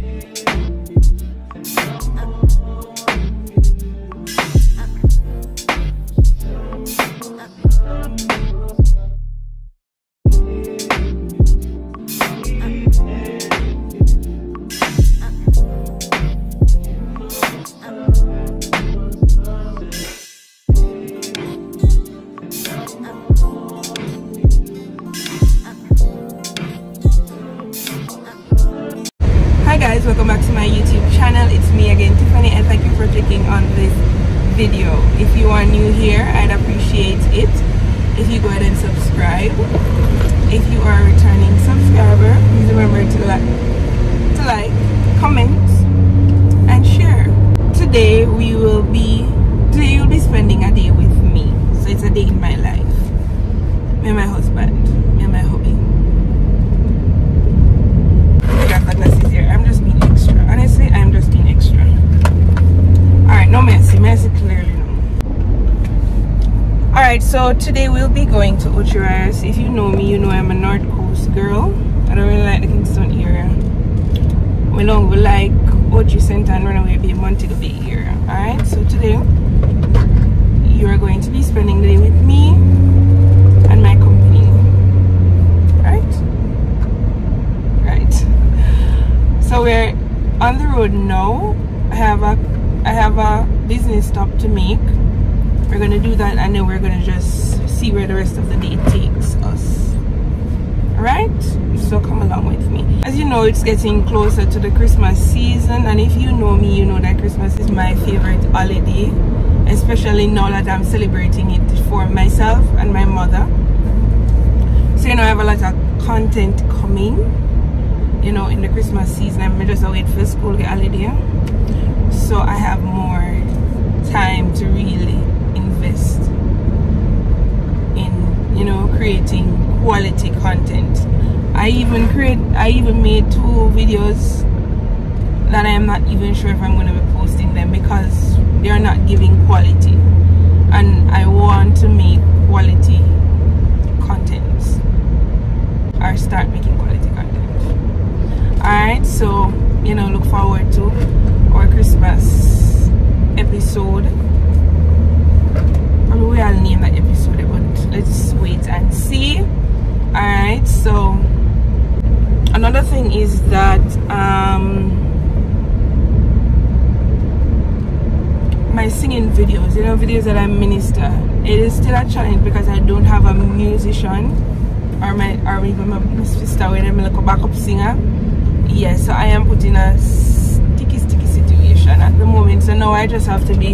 Hi welcome back to my YouTube channel. It's me again, Tiffany, and thank you for clicking on this video. If you are new here, I'd appreciate it if you go ahead and subscribe. If you are a returning subscriber, please remember to like, to like, comment, and share. Today we will be today you'll be spending a day with me. So it's a day in my life. And my husband, me and my hubby. Forgot that Ness is here. I'm just being extra. Honestly, I'm just being extra. Alright, no messy. Messy clearly no. Alright, so today we'll be going to Ocho Rios. If you know me, you know I'm a North Coast girl. I don't really like the Kingston area. We don't like Ochi Center and Runaway Bay, Montego Bay area. Alright, so today you are going to be spending the day with me and my company. Right? Right. So we're on the road now. I have a I have a business stop to make. We're gonna do that and then we're gonna just see where the rest of the day takes us. Alright? So come along with me. As you know, it's getting closer to the Christmas season, and if you know me, you know that Christmas is my favorite holiday, especially now that I'm celebrating it for myself and my mother. So you know I have a lot of content coming you know in the christmas season i'm just wait for school holiday so i have more time to really invest in you know creating quality content. I even create i even made two videos that i am not even sure if i'm going to be posting them because they are not giving quality. And i want to make quality content or start making quality content. Alright so you know look forward to our christmas episode probably we will name that episode but let's wait and see alright so another thing is that um my singing videos you know videos that i minister it is still a challenge because i don't have a musician or my or even my sister when I'm like a backup singer. Yes, so I am put in a sticky sticky situation at the moment. So now I just have to be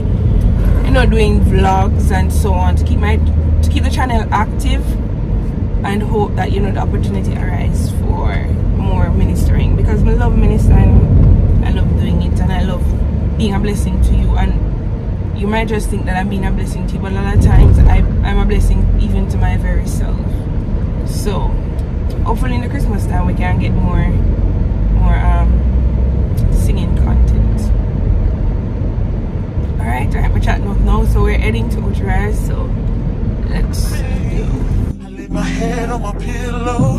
you know doing vlogs and so on to keep my to keep the channel active and hope that you know the opportunity arises for more ministering because I love ministering I love doing it and I love being a blessing to you. And you might just think that I'm being a blessing to you but a lot of times I, I'm a blessing even to my very self. So hopefully in the christmas time we can get more more um singing content. All right all right we're chatting up now so we're heading to Ocho Rios so let's go. I lay my head on my pillow,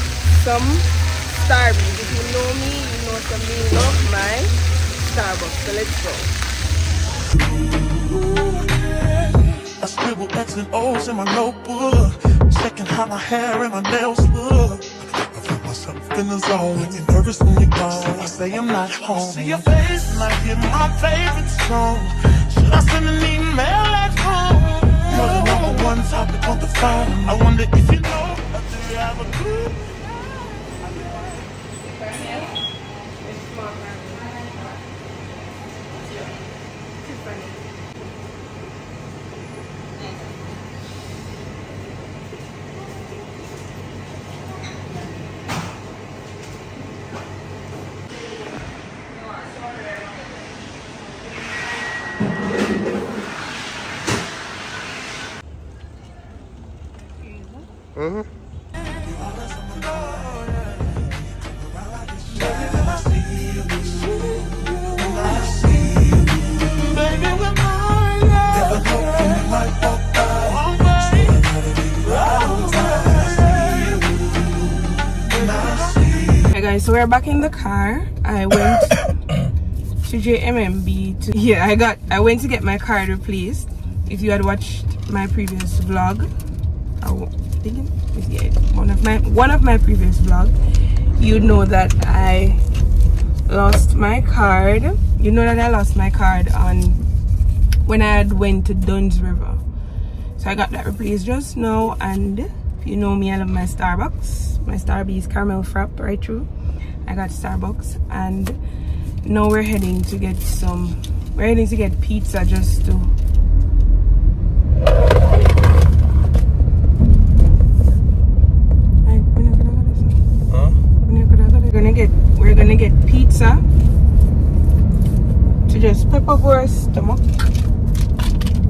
some Starbucks. If you know me, you know some me love my Starbucks. So let's go. I scribble X and O's in my notebook, checking how my hair and my nails look. I feel myself in the zone. When you're nervous when you're gone, I say I'm not home. See your face and I hear my favorite song. Should I send an email at home? You're the number one topic on the phone. I wonder if you know. Do you have a clue? Mm-hmm. So we're back in the car. I went to JMMB to yeah, I got I went to get my card replaced. If you had watched my previous vlog, I thinking yeah, one of my one of my previous vlog, you know that I lost my card. You know that I lost my card on when I had went to Dunn's River. So I got that replaced just now and if you know me I love my Starbucks. My Starbucks caramel frap right through. I got Starbucks and now we're heading to get some we're heading to get pizza just to We're gonna get we're gonna get pizza to just pepper for our stomach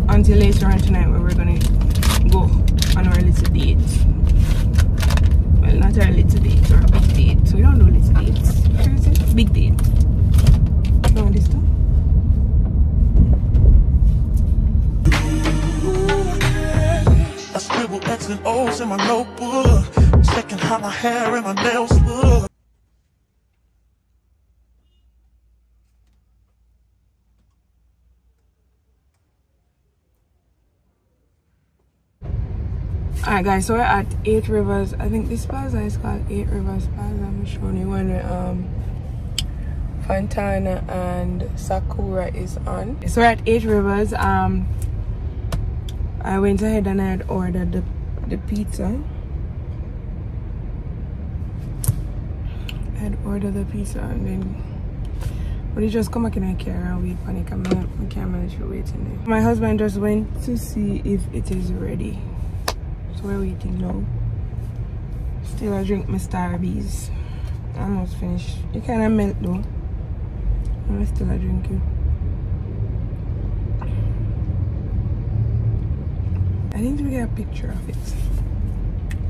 until later on tonight where we're gonna go on our little date. Well not our little date, our big date. We don't do little dates. What is it? Big deal. This too? I scribble X and O's in my notebook, checking how my hair and my nails look. Alright guys, so we're at Eight Rivers. I think this plaza is called Eight Rivers Plaza. I'm showing you when um Fontana and Sakura is on. So we're at Eight Rivers. Um I went ahead and I had ordered the, the pizza. I had ordered the pizza and then but he just come back in a car and wait panic and I can't manage wait there. My husband just went to see if it is ready. So we're waiting now. Still I drink my Starbies. Almost finished. It kinda melt though. I'm still a drink it. I need to get a picture of it.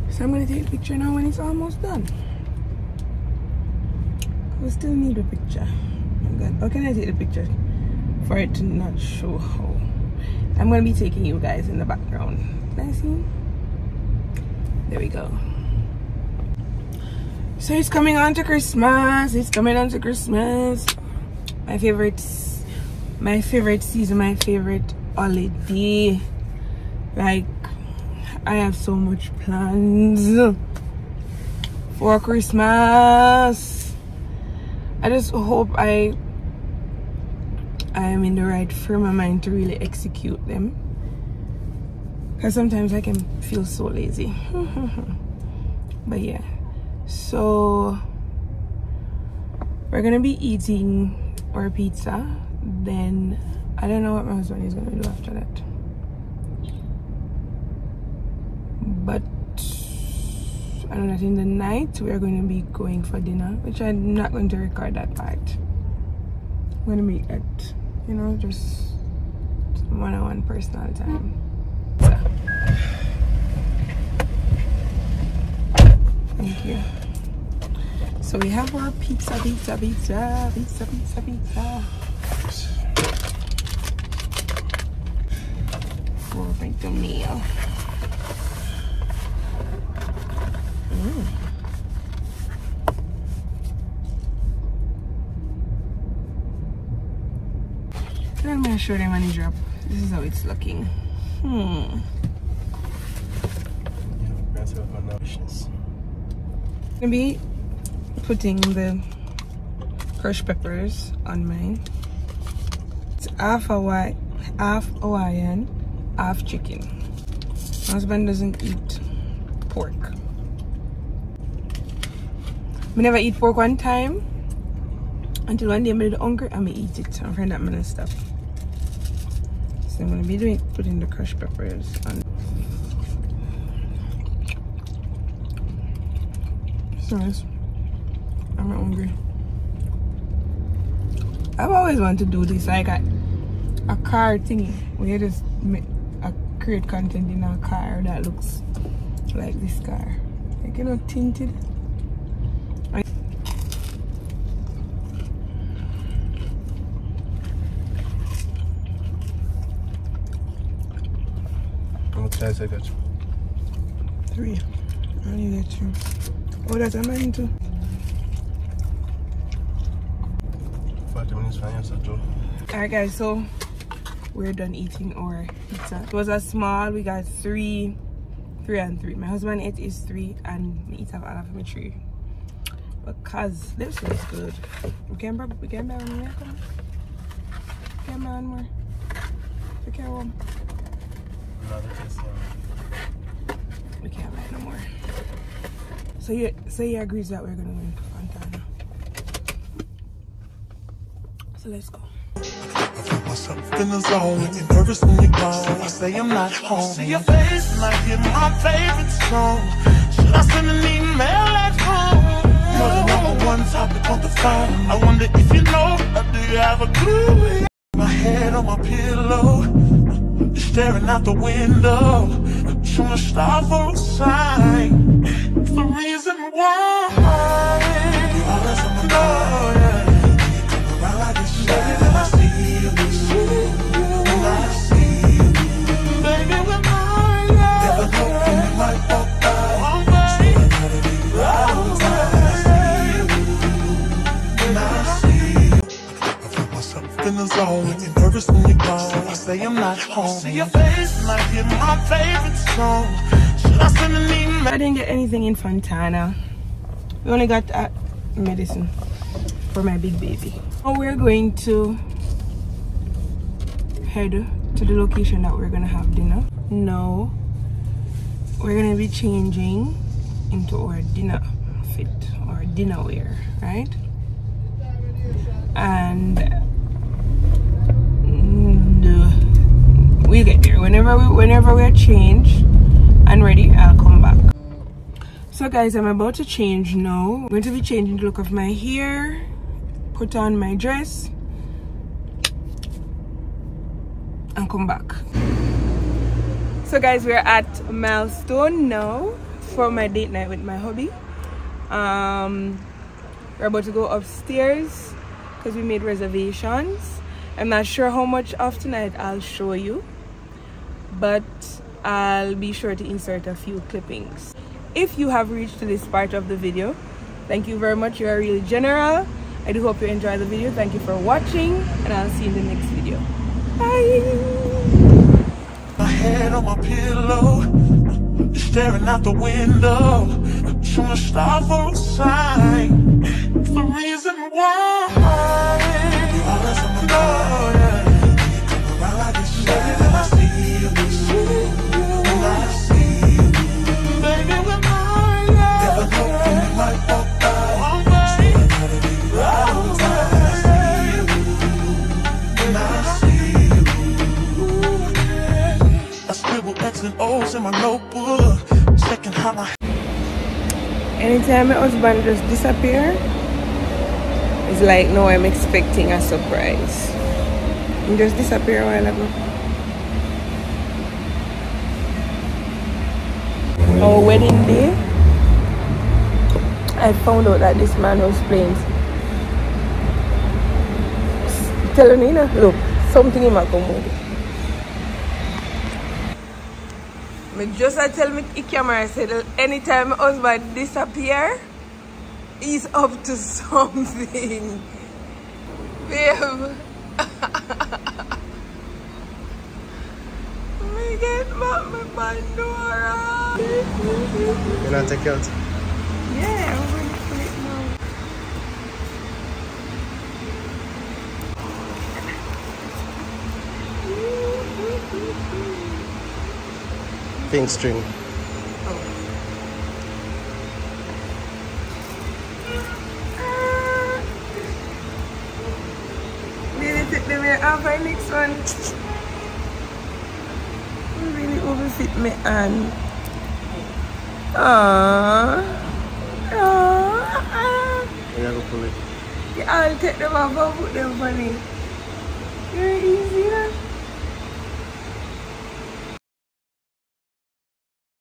So I'm gonna take a picture now when it's almost done. We still need a picture. Oh God. How can I take the picture for it to not show how? I'm gonna be taking you guys in the background. Can I see? There we go. So it's coming on to Christmas. It's coming on to Christmas. My favorite, my favorite season, my favorite holiday. Like, I have so much plans for Christmas. I just hope I I am in the right frame of mind to really execute them. Because sometimes I can feel so lazy. but yeah. So we're gonna be eating our pizza. Then I don't know what my husband is gonna do after that. But I don't know in the night we are going to be going for dinner, which I'm not going to record that part. I'm gonna be at, you know, just one-on-one personal time. Thank you. So we have our pizza, pizza, pizza, pizza, pizza, pizza. For the meal. Mm. I'm gonna show them it drop. This is how it's looking. Hmm. That's what my notions. gonna be putting the crushed peppers on mine. It's half Hawaii, half Hawaiian, half chicken. My husband doesn't eat pork. We never eat pork one time until one day I'm really hungry and I eat it. I'm afraid that I'm stop. So I'm gonna be doing putting the crushed peppers on. So nice. I'm not hungry. I've always wanted to do this. I got a car thingy where you just make a create content in a car that looks like this car. Like you know tinted. How much size I got? Three. I only get two. Oh, that's a mine too. 40 minutes from here, so. Alright guys, so we're done eating our pizza. It was a small, we got three, three and three. My husband ate his three and me eat have of my three. Because this is good. We can buy, we can buy one more. We can buy one more. We can one. We can't buy no more. So yeah, so he agrees that we're gonna go into Fontana. So let's go. myself in the zone. Get nervous when you gone. I say I'm not home. See your face and I hear my favorite song. Should I send an email at home? You're the number one topic on the phone. I wonder if you know, or do you have a clue? My head on my pillow, staring out the window. Trying to stop for a sign. The reason why. Myself in the zone. Get nervous when you're gone. I say I'm not home. See your face and I hear my favorite song. Should I send an email? I didn't get anything in Fontana. We only got uh, medicine for my big baby. Now we're going to head to the location that we're gonna have dinner. No, we're gonna be changing into our dinner fit or dinner wear, right? And whenever we whenever we're changed and ready. I'll come back. So guys, I'm about to change now. I'm going to be changing the look of my hair, put on my dress, and come back. So guys, we're at Milestone now for my date night with my hubby. Um, we're about to go upstairs because we made reservations. I'm not sure how much of tonight I'll show you, but I'll be sure to insert a few clippings. If you have reached to this part of the video, thank you very much. You are really general. I do hope you enjoy the video. Thank you for watching, and I'll see you in the next video. Bye. My head on my pillow, staring out the window, trying to stop. The reason why X and O's in my notebook, checking how my Anytime my husband just disappear, it's like no, I'm expecting a surprise. He just disappear a while ago. Our wedding day, I found out that this man was playing. Tell me, you look, something in my commode. Me just I tell me the camera said anytime my husband disappear, he's up to something. Babe. me get back my Pandora. You not take out? Yeah, I'm going to put it now. Pink string. Oh, really take the way off my next one. Really overfit me and Aww. Aww. You gotta pull it. Yeah, I'll take them off and put them funny. You're